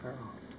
girl.